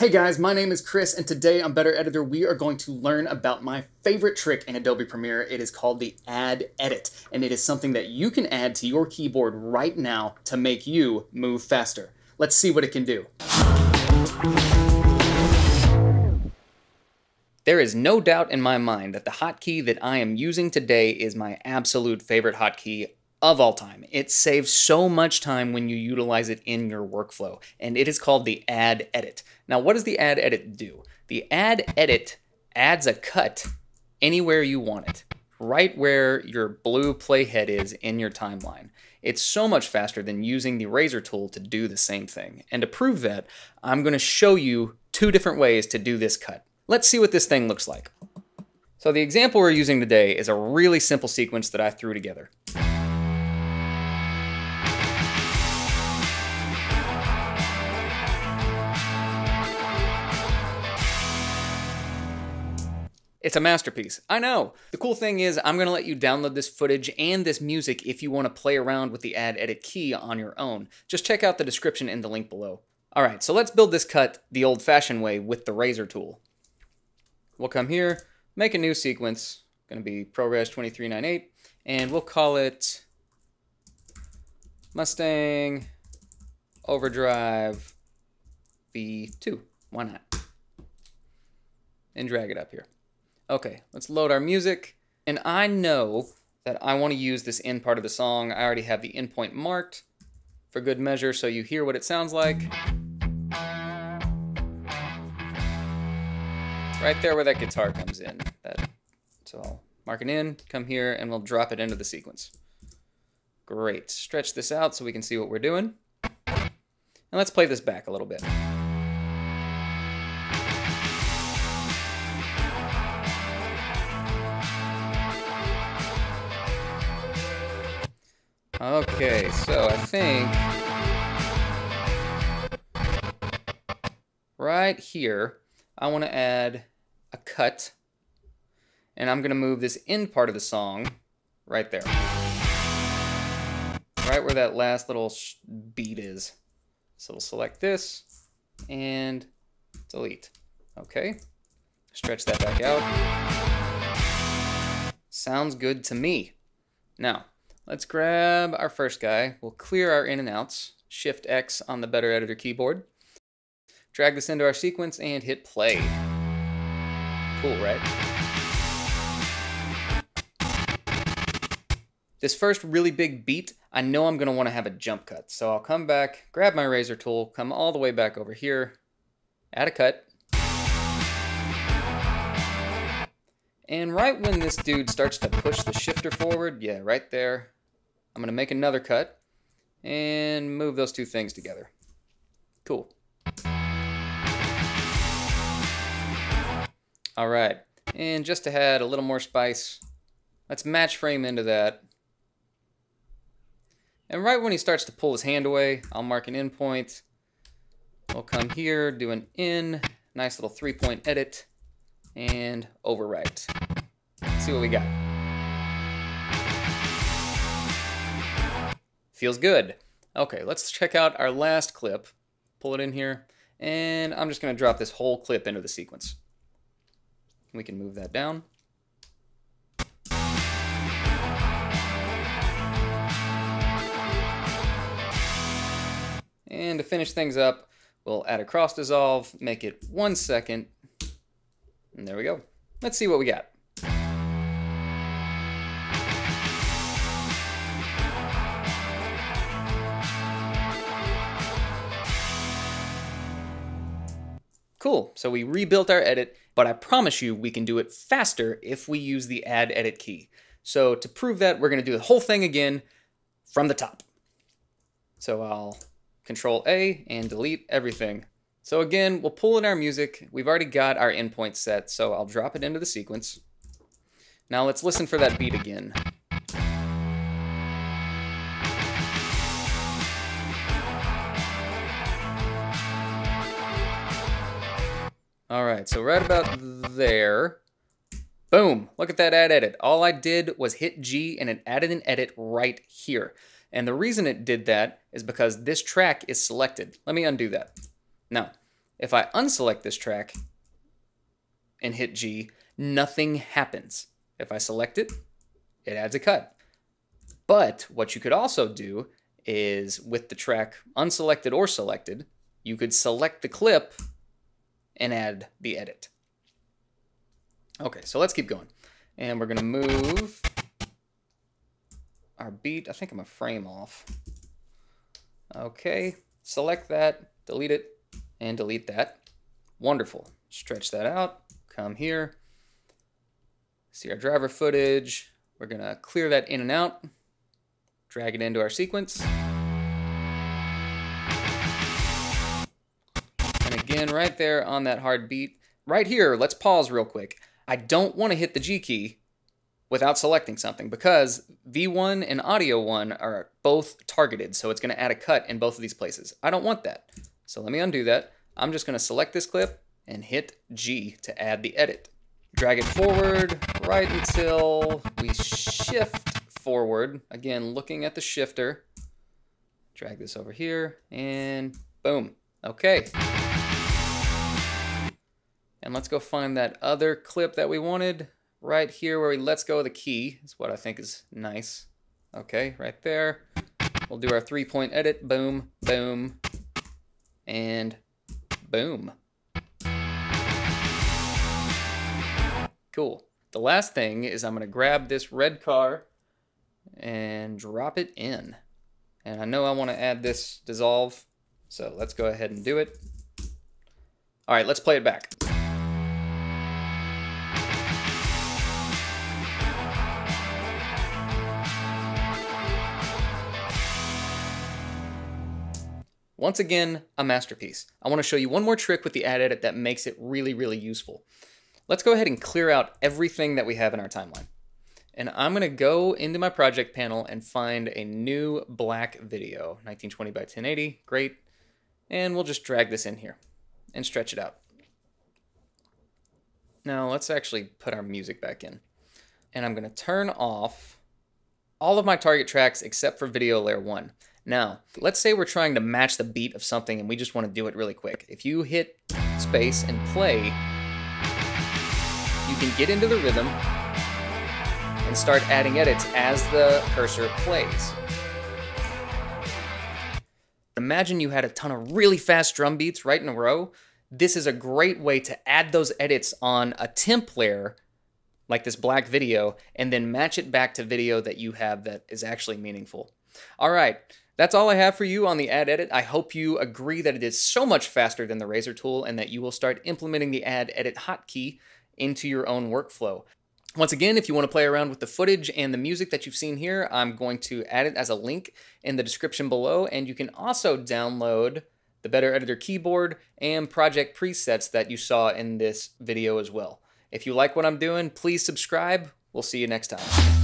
Hey guys, my name is Chris, and today on Better Editor, we are going to learn about my favorite trick in Adobe Premiere. It is called the Add Edit, and it is something that you can add to your keyboard right now to make you move faster. Let's see what it can do. There is no doubt in my mind that the hotkey that I am using today is my absolute favorite hotkey of all time. It saves so much time when you utilize it in your workflow, and it is called the Add Edit. Now, what does the Add Edit do? The Add Edit adds a cut anywhere you want it, right where your blue playhead is in your timeline. It's so much faster than using the razor tool to do the same thing. And to prove that, I'm going to show you two different ways to do this cut. Let's see what this thing looks like. So the example we're using today is a really simple sequence that I threw together. It's a masterpiece. I know. The cool thing is I'm going to let you download this footage and this music if you want to play around with the add edit key on your own. Just check out the description in the link below. All right, so let's build this cut the old fashioned way with the razor tool. We'll come here, make a new sequence, going to be ProRes 2398, and we'll call it Mustang Overdrive V2. Why not? And drag it up here. Okay, let's load our music. And I know that I want to use this end part of the song. I already have the endpoint marked for good measure so you hear what it sounds like. Right there where that guitar comes in. That, so I'll mark it in, come here, and we'll drop it into the sequence. Great. Stretch this out so we can see what we're doing. And let's play this back a little bit. Okay, so I think right here, I want to add a cut, and I'm going to move this end part of the song right there. Right where that last little beat is. So we'll select this and delete. Okay, stretch that back out. Sounds good to me. Now, Let's grab our first guy. We'll clear our in and outs. Shift X on the Better Editor keyboard. Drag this into our sequence and hit play. Cool, right? This first really big beat, I know I'm going to want to have a jump cut. So I'll come back, grab my razor tool, come all the way back over here, add a cut. And right when this dude starts to push the shifter forward, yeah, right there, I'm going to make another cut and move those two things together. Cool. All right, and just to add a little more spice, let's match frame into that. And right when he starts to pull his hand away, I'll mark an in point. We'll come here, do an in, nice little three-point edit, and overwrite. See what we got. Feels good. Okay, let's check out our last clip. Pull it in here, and I'm just going to drop this whole clip into the sequence. We can move that down. And to finish things up, we'll add a cross dissolve, make it one second, and there we go. Let's see what we got. Cool, so we rebuilt our edit, but I promise you we can do it faster if we use the add edit key. So to prove that, we're gonna do the whole thing again from the top. So I'll control A and delete everything. So again, we'll pull in our music. We've already got our endpoint set, so I'll drop it into the sequence. Now let's listen for that beat again. All right, so right about there, boom, look at that add edit. All I did was hit G and it added an edit right here. And the reason it did that is because this track is selected. Let me undo that. Now, If I unselect this track and hit G, nothing happens. If I select it, it adds a cut. But what you could also do is with the track unselected or selected, you could select the clip and add the edit. Okay, so let's keep going. And we're gonna move our beat. I think I'm a frame off. Okay, select that, delete it, and delete that. Wonderful. Stretch that out, come here, see our driver footage. We're gonna clear that in and out, drag it into our sequence. Right there on that hard beat, right here, let's pause real quick. I don't want to hit the G key without selecting something because V1 and Audio 1 are both targeted, so it's going to add a cut in both of these places. I don't want that. So let me undo that. I'm just going to select this clip and hit G to add the edit. Drag it forward right until we shift forward. Again, looking at the shifter. Drag this over here and boom. Okay. And let's go find that other clip that we wanted right here where we let's go of the key is what I think is nice. Okay, right there. We'll do our three point edit. Boom, boom, and boom. Cool. The last thing is I'm going to grab this red car and drop it in. And I know I want to add this dissolve, so let's go ahead and do it. All right, let's play it back. Once again, a masterpiece. I want to show you one more trick with the add edit that makes it really, really useful. Let's go ahead and clear out everything that we have in our timeline. And I'm going to go into my project panel and find a new black video, 1920 by 1080, great. And we'll just drag this in here and stretch it out. Now let's actually put our music back in. And I'm going to turn off all of my target tracks except for video layer 1. Now, let's say we're trying to match the beat of something and we just want to do it really quick. If you hit space and play, you can get into the rhythm and start adding edits as the cursor plays. Imagine you had a ton of really fast drum beats right in a row. This is a great way to add those edits on a temp layer like this black video and then match it back to video that you have that is actually meaningful. All right, that's all I have for you on the add edit. I hope you agree that it is so much faster than the Razor tool and that you will start implementing the add edit hotkey into your own workflow. Once again, if you want to play around with the footage and the music that you've seen here, I'm going to add it as a link in the description below, and you can also download the Better Editor keyboard and project presets that you saw in this video as well. If you like what I'm doing, please subscribe. We'll see you next time.